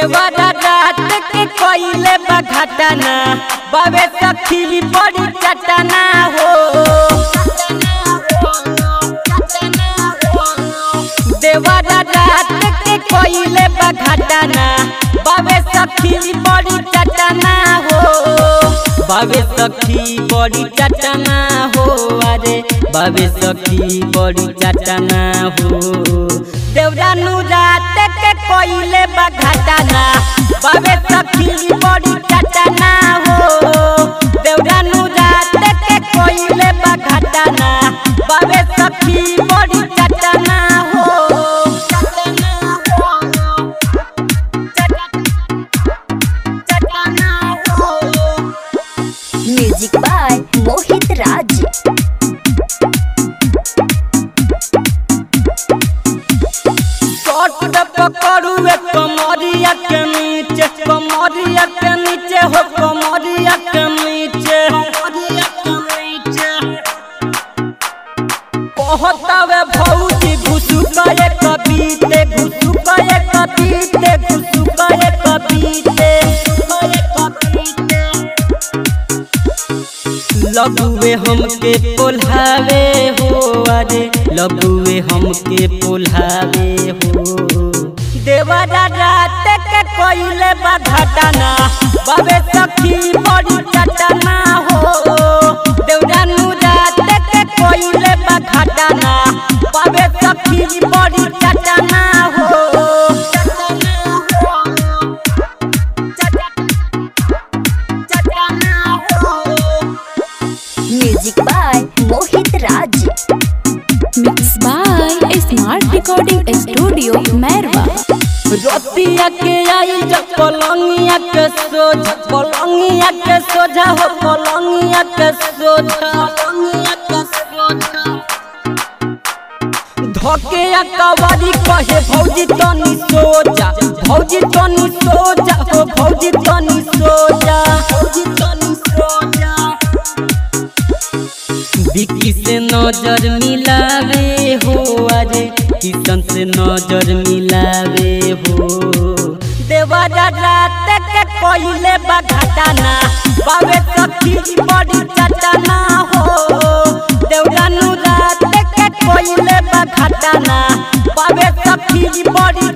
देवरा रात के कोइले बघटना, बाबे सखी बड़ी चटना हो। देवरा रात के कोइले बघटना, बाबे सखी बड़ी चटना हो। बाबे सखी बड़ी चटना हो, अरे बाबे सखी बड़ी चटना हो। देवरानु रात के कोइले बघटना बाबे सखी, बड़ी चटना हो। देवरानु रात के कोइले बघटना बाबे सखी, बड़ी हो चटना हो। म्यूज़िक बाय मोहित कमरिया के नीचे, कमरिया के नीचे हो, कमरिया के नीचे। कहतावे भौजी घुसु करे कबीते घुसु करे कबीते घुसु करे कबीते लबुए हमके पोल्हावे हो, अरे। लबुए हमके पोल्हावे हो। देवरा रात के कोइले बघटना बाबे सखी बड़ी चटना हो। देवरानु रात के कोइले बघटना बाबे सखी बड़ी चटना हो चटना हो। Music by Mohit Raj mix by smart recording studio Mairwa रतिया के आई जब पलंगिया के सोझा, पलंगिया के सोझा, हो पलंगिया के सोझा, पलंगिया के सोझा। धके कवारी कहे, भौजी तनी सोजा भौजी तनी सोजा हो भौजी तनी सोजा भौजी तनी सोजा विकी से नज़र मिलावे हो अरे किशन से नज़र मिलावे हो। देवरा रात के कोइले बघटना बाबे सखी बड़ी चटना हो। देवरानु रात के कोइले बघटना बाबे सखी बड़ी